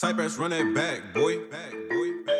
Cypress run it back, boy. Back, boy. Back.